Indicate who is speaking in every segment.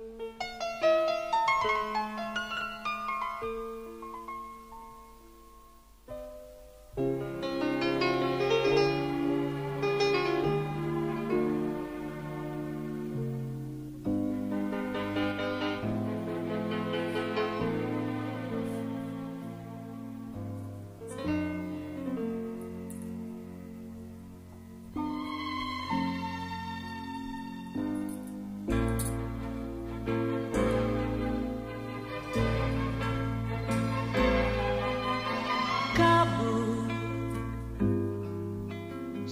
Speaker 1: Música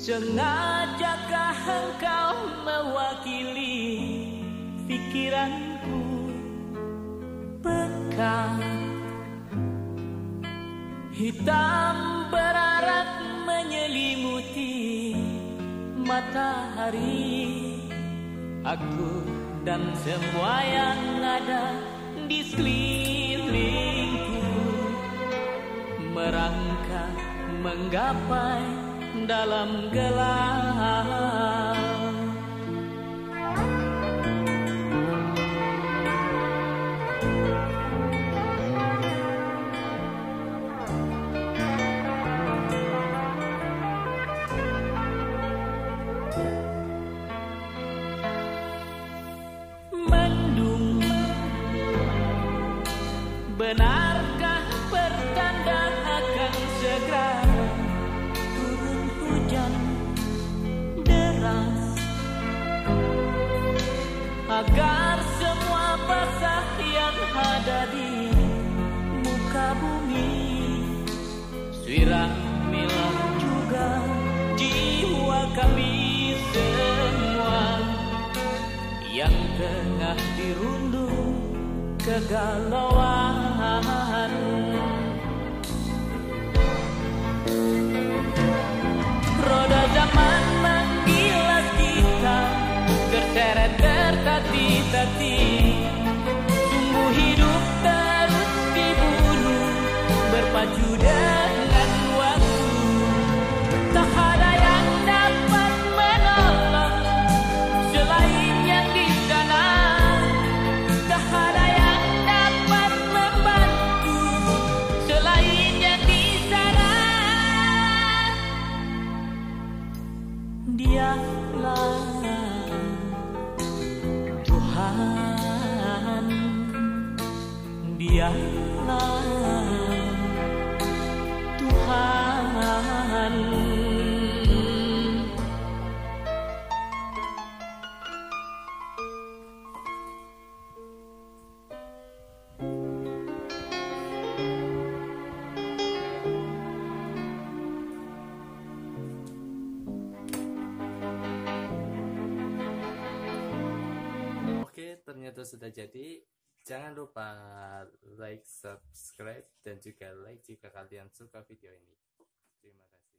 Speaker 1: Sengajakah engkau mewakili pikiranku? Pekat Hitam berarak menyelimuti matahari. Aku dan semua yang ada di sekelilingku merangkak menggapai dalam gelap. Mendung benarkah agar semua basah yang ada di muka bumi. Siramilah juga jiwa kami semua. Yang tengah dirundung kegalauan Dialah Tuhan. Dialah Tuhan
Speaker 2: Oke, ternyata sudah jadi. Jangan lupa like, subscribe, dan juga like jika kalian suka video ini. Terima kasih.